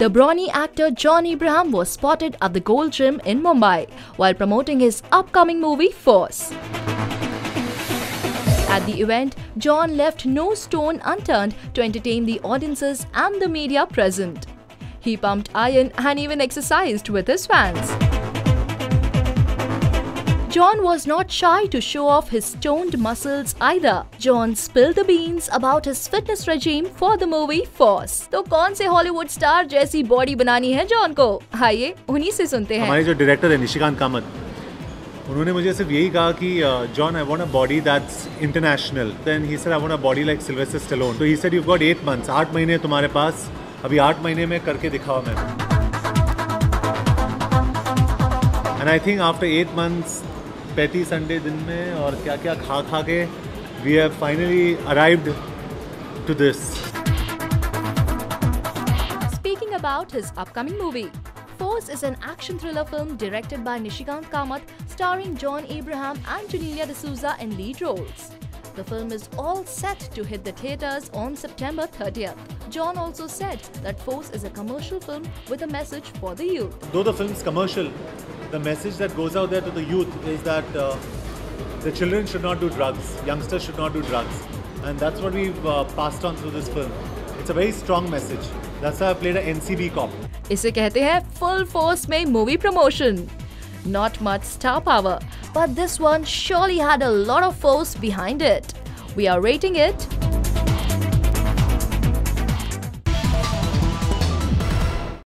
The brawny actor John Abraham was spotted at the Gold Gym in Mumbai while promoting his upcoming movie Force. At the event, John left no stone unturned to entertain the audiences and the media present. He pumped iron and even exercised with his fans. John was not shy to show off his toned muscles either. John spilled the beans about his fitness regime for the movie Force. तो कौन से Hollywood star जैसी body बनानी है John को? आइए, उन्हीं से सुनते हैं। हमारे जो डायरेक्टर है, निशिकांत कामत, उन्होंने मुझे सिर्फ़ यही कहा कि John I want a body that's international then he said I want a body like Sylvester Stallone तो he said you got 8 months 8 महीने तुम्हारे पास. अभी 8 महीने में करके दिखाओ मैं and I think after 8 months पैती Sunday दिन में और क्या क्या खा खा के we have finally arrived to this speaking about his upcoming movie Force is an action thriller film directed by Nishikant Kamath, starring John Abraham and Janelia D'Souza in lead roles. The film is all set to hit the theaters on September 30th. John also said that Force is a commercial film with a message for the youth. Though the film's commercial, the message that goes out there to the youth is that uh, the children should not do drugs, youngsters should not do drugs. And that's what we've uh, passed on through this film. It's a very strong message. That's why I played an NCB cop. इसे कहते हैं full force में movie promotion. not much star power, but this one surely had a lot of force behind it. We are rating it